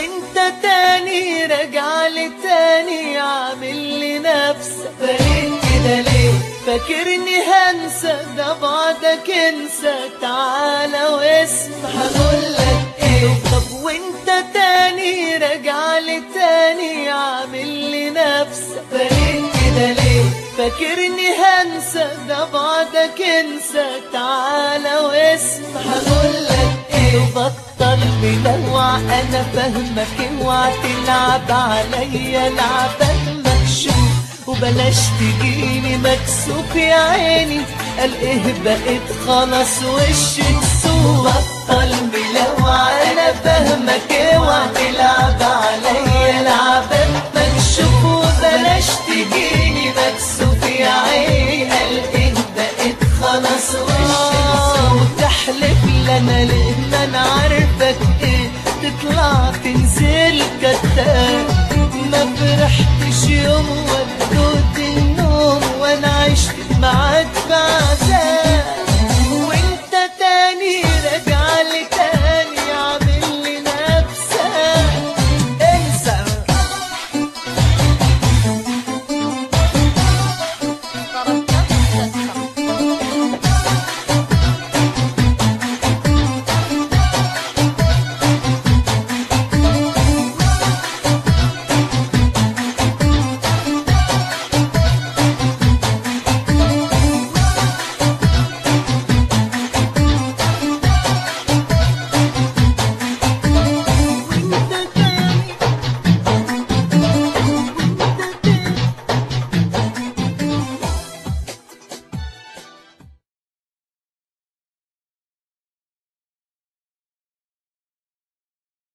وانت تاني راجعلي تاني عامل لي نفسك فاكرني كده ليه؟ فاكرني هنسى ده بعدك انسى. تعالى واسمع. هقول لك إيه؟ طب وانت تاني راجعلي تاني عامل لي نفسك فاكرني كده ليه؟ فاكرني هنسى ده بعدك انسى. تعالى واسمع. هقول لك إيه؟ بطل ملوع أنا فاهمك اوعى تلعب عليا لعبك مكشوف وبلاش تجيني مكسوف يا عيني. قال إيه بقيت خلاص وشك سوق بطل ملوع أنا فاهمك اوعى تلعب عليا لعبك مكشوف وبلاش تجيني مكسوف يا عيني. قال إيه بقيت خلاص وشك سوق وتحلف لنا لأن أنا تطلع تنزل كتاب ما فرحتش يوم ولا دوت النوم وأنا عشت معاك